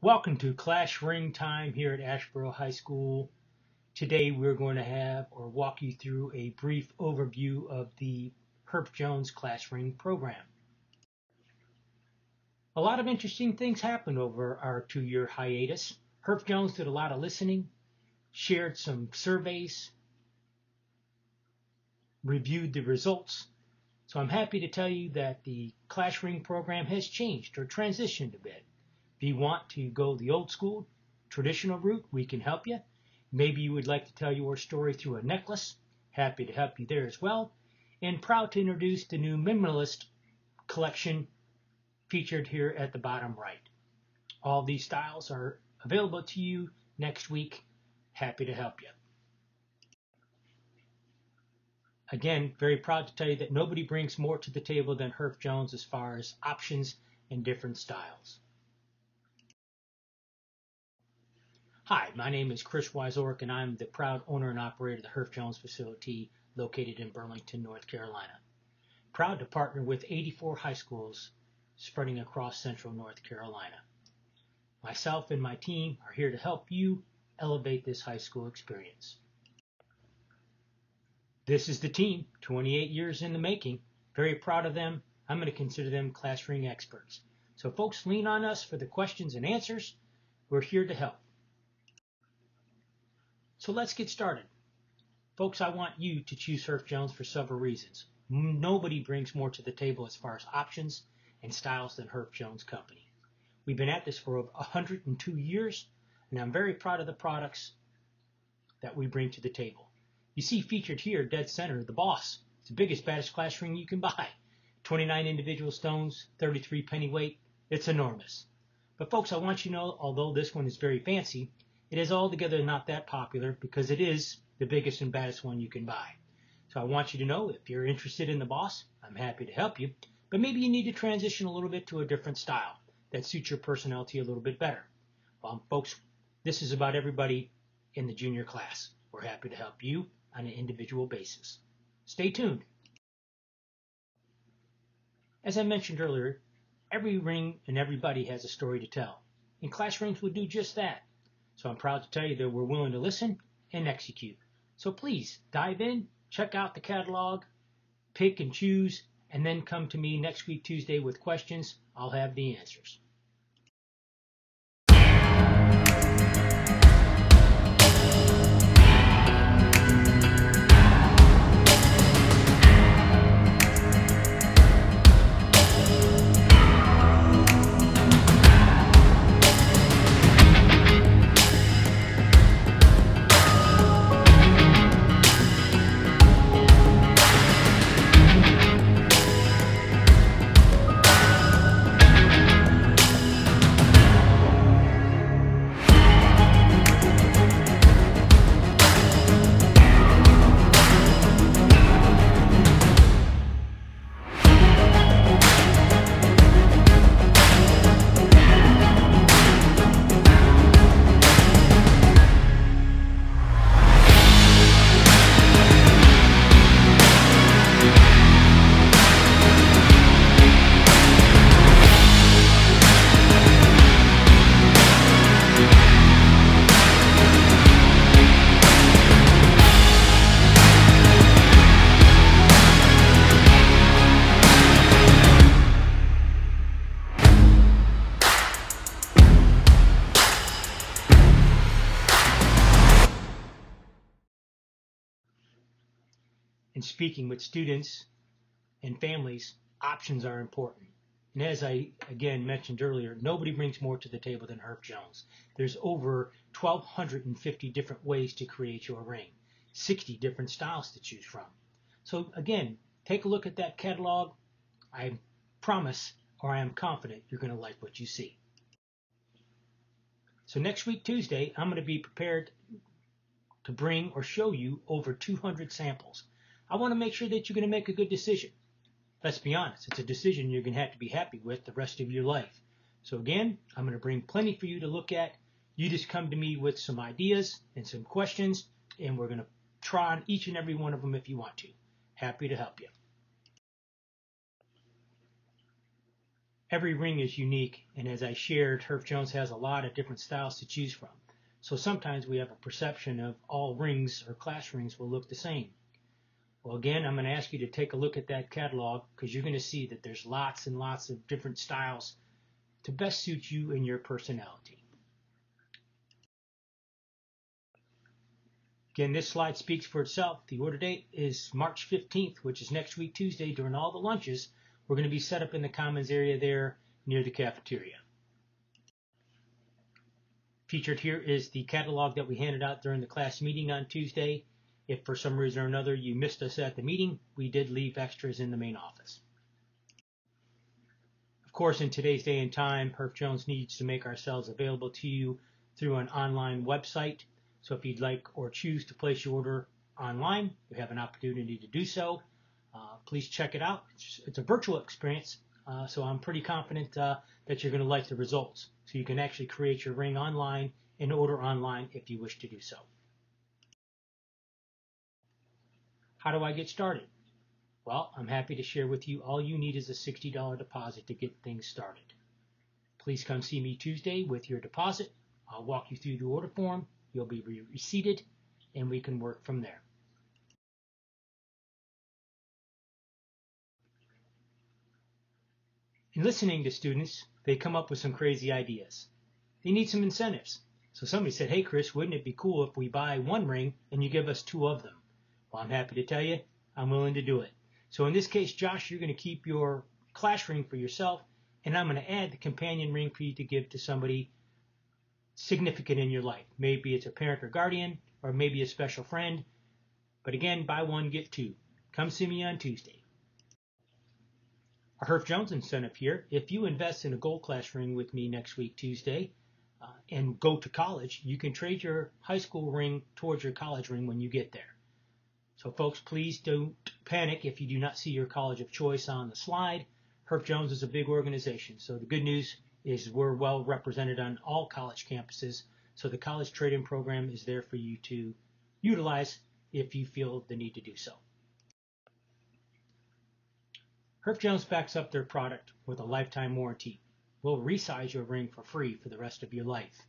Welcome to Class Ring Time here at Asheboro High School. Today we're going to have or walk you through a brief overview of the Herff Jones Class Ring program. A lot of interesting things happened over our two-year hiatus. Herff Jones did a lot of listening, shared some surveys, reviewed the results. So I'm happy to tell you that the Class Ring program has changed or transitioned a bit. If you want to go the old school, traditional route, we can help you. Maybe you would like to tell your story through a necklace. Happy to help you there as well. And proud to introduce the new minimalist collection featured here at the bottom right. All these styles are available to you next week. Happy to help you. Again, very proud to tell you that nobody brings more to the table than Herff Jones as far as options and different styles. Hi, my name is Chris Wieczorek, and I'm the proud owner and operator of the Herff Jones facility located in Burlington, North Carolina. Proud to partner with 84 high schools spreading across central North Carolina. Myself and my team are here to help you elevate this high school experience. This is the team, 28 years in the making. Very proud of them. I'm going to consider them class ring experts. So folks, lean on us for the questions and answers. We're here to help. So let's get started. Folks, I want you to choose Herff Jones for several reasons. Nobody brings more to the table as far as options and styles than Herff Jones Company. We've been at this for over 102 years, and I'm very proud of the products that we bring to the table. You see featured here, dead center, the Boss. It's the biggest, baddest class ring you can buy. 29 individual stones, 33 penny weight. It's enormous. But folks, I want you to know, although this one is very fancy, it is altogether not that popular because it is the biggest and baddest one you can buy. So I want you to know if you're interested in the Boss, I'm happy to help you. But maybe you need to transition a little bit to a different style that suits your personality a little bit better. Folks, this is about everybody in the junior class. We're happy to help you on an individual basis. Stay tuned. As I mentioned earlier, every ring and everybody has a story to tell. And class rings will do just that. So I'm proud to tell you that we're willing to listen and execute. So please dive in, check out the catalog, pick and choose, and then come to me next week, Tuesday, with questions. I'll have the answers. In speaking with students and families, options are important. And as I again mentioned earlier, nobody brings more to the table than Herff Jones. There's over 1,250 different ways to create your ring, 60 different styles to choose from. So again, take a look at that catalog. I promise, or I am confident, you're going to like what you see. So next week, Tuesday, I'm going to be prepared to bring or show you over 200 samples. I want to make sure that you're going to make a good decision. Let's be honest, it's a decision you're going to have to be happy with the rest of your life. So again, I'm going to bring plenty for you to look at. You just come to me with some ideas and some questions, and we're going to try on each and every one of them if you want to. Happy to help you. Every ring is unique, and as I shared, Herff Jones has a lot of different styles to choose from. So sometimes we have a perception of all rings or class rings will look the same. Well, again, I'm going to ask you to take a look at that catalog because you're going to see that there's lots and lots of different styles to best suit you and your personality. Again, this slide speaks for itself. The order date is March 15th, which is next week Tuesday during all the lunches. We're going to be set up in the commons area there near the cafeteria. Featured here is the catalog that we handed out during the class meeting on Tuesday. If for some reason or another you missed us at the meeting, we did leave extras in the main office. Of course, in today's day and time, Herff Jones needs to make ourselves available to you through an online website. So if you'd like or choose to place your order online, you have an opportunity to do so. Uh, please check it out. It's, it's a virtual experience, uh, so I'm pretty confident uh, that you're going to like the results. So you can actually create your ring online and order online if you wish to do so. How do I get started? Well, I'm happy to share with you all you need is a $60 deposit to get things started. Please come see me Tuesday with your deposit. I'll walk you through the order form. You'll be receipted and we can work from there. In listening to students, they come up with some crazy ideas. They need some incentives. So somebody said, hey Chris, wouldn't it be cool if we buy one ring and you give us two of them? Well, I'm happy to tell you, I'm willing to do it. So in this case, Josh, you're going to keep your class ring for yourself, and I'm going to add the companion ring for you to give to somebody significant in your life. Maybe it's a parent or guardian, or maybe a special friend. But again, buy one, get two. Come see me on Tuesday. A Herff Jones incentive here. If you invest in a gold class ring with me next week, Tuesday, uh, and go to college, you can trade your high school ring towards your college ring when you get there. So folks, please don't panic if you do not see your college of choice on the slide. Herff Jones is a big organization. So the good news is we're well represented on all college campuses. So the college trade-in program is there for you to utilize if you feel the need to do so. Herff Jones backs up their product with a lifetime warranty. We'll resize your ring for free for the rest of your life.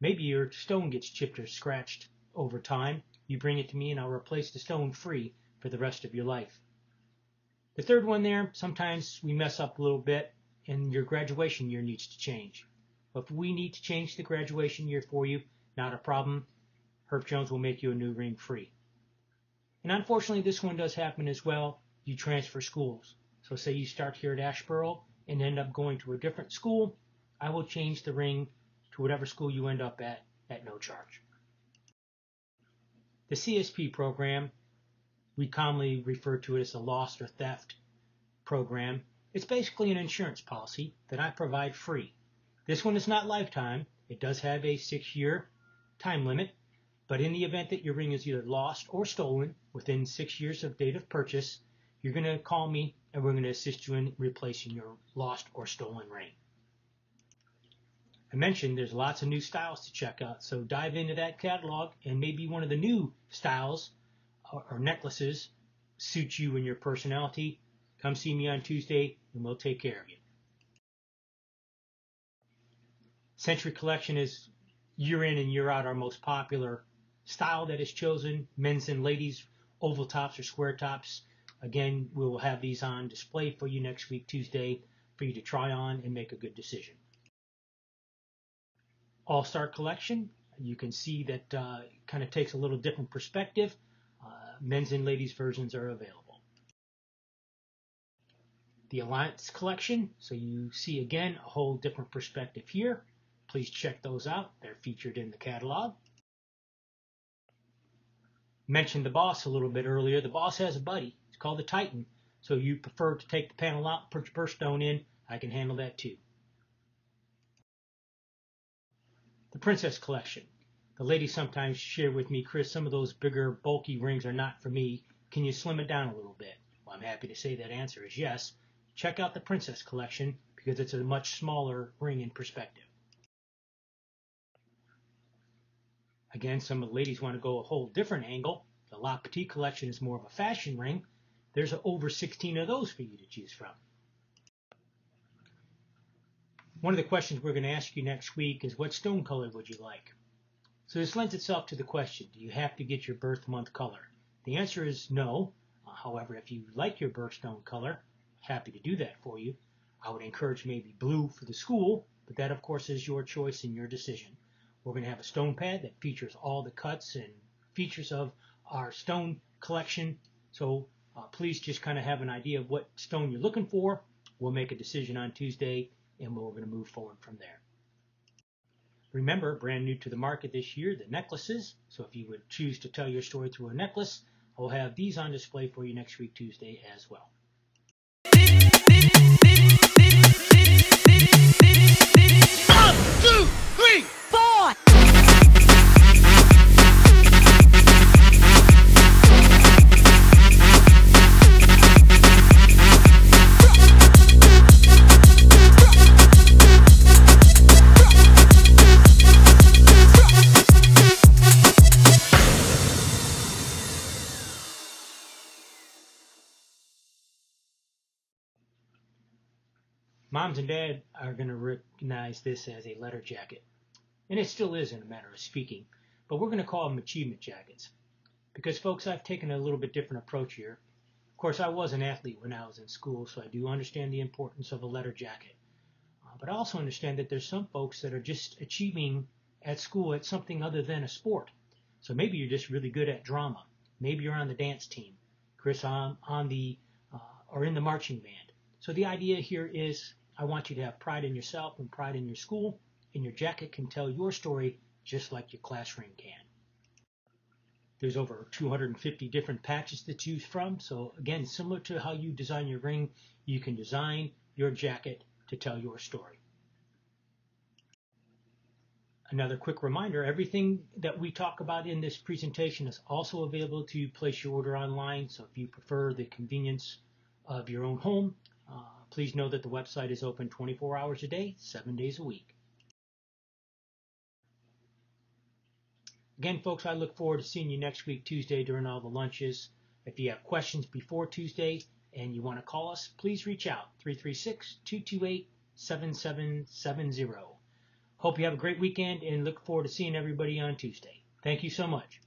Maybe your stone gets chipped or scratched over time you bring it to me and I'll replace the stone free for the rest of your life. The third one there, sometimes we mess up a little bit and your graduation year needs to change. But if we need to change the graduation year for you, not a problem. Herff Jones will make you a new ring free. And unfortunately, this one does happen as well. You transfer schools. So say you start here at Asheboro and end up going to a different school, I will change the ring to whatever school you end up at at no charge. The CSP program, we commonly refer to it as a lost or theft program. It's basically an insurance policy that I provide free. This one is not lifetime. It does have a six year time limit, but in the event that your ring is either lost or stolen within six years of date of purchase, you're going to call me and we're going to assist you in replacing your lost or stolen ring. I mentioned there's lots of new styles to check out, so dive into that catalog and maybe one of the new styles or, necklaces suits you and your personality. Come see me on Tuesday and we'll take care of you. Century Collection is year in and year out our most popular style that is chosen. Men's and ladies oval tops or square tops. Again, we will have these on display for you next week, Tuesday, for you to try on and make a good decision. All-Star Collection. You can see that uh, kind of takes a little different perspective. Uh, men's and ladies versions are available. The Alliance Collection. So you see again a whole different perspective here. Please check those out. They're featured in the catalog. Mentioned the Boss a little bit earlier. The Boss has a buddy. It's called the Titan. So you prefer to take the panel out, put your birthstone in. I can handle that too. The Princess Collection. The ladies sometimes share with me, Chris, some of those bigger, bulky rings are not for me. Can you slim it down a little bit? Well, I'm happy to say that answer is yes. Check out the Princess Collection because it's a much smaller ring in perspective. Again, some of the ladies want to go a whole different angle. The La Petite Collection is more of a fashion ring. There's over 16 of those for you to choose from. One of the questions we're going to ask you next week is what stone color would you like? So this lends itself to the question, do you have to get your birth month color? The answer is no. Uh, however, if you like your birthstone color, happy to do that for you. I would encourage maybe blue for the school, but that of course is your choice and your decision. We're going to have a stone pad that features all the cuts and features of our stone collection. So uh, please just kind of have an idea of what stone you're looking for. We'll make a decision on Tuesday and we're going to move forward from there. Remember, brand new to the market this year, the necklaces. So if you would choose to tell your story through a necklace, I'll have these on display for you next week, Tuesday, as well. Moms and dad are going to recognize this as a letter jacket. And it still is in a matter of speaking, but we're going to call them achievement jackets. Because folks, I've taken a little bit different approach here. Of course, I was an athlete when I was in school, so I do understand the importance of a letter jacket. Uh, but I also understand that there's some folks that are just achieving at school at something other than a sport. So maybe you're just really good at drama. Maybe you're on the dance team. Chris on, on the, uh, or in the marching band. So the idea here is I want you to have pride in yourself and pride in your school, and your jacket can tell your story just like your class ring can. There's over 250 different patches to choose from. So again, similar to how you design your ring, you can design your jacket to tell your story. Another quick reminder, everything that we talk about in this presentation is also available to place your order online. So if you prefer the convenience of your own home, uh, please know that the website is open 24 hours a day, seven days a week. Again, folks, I look forward to seeing you next week, Tuesday, during all the lunches. If you have questions before Tuesday and you want to call us, please reach out 336 228 7770. Hope you have a great weekend and look forward to seeing everybody on Tuesday. Thank you so much.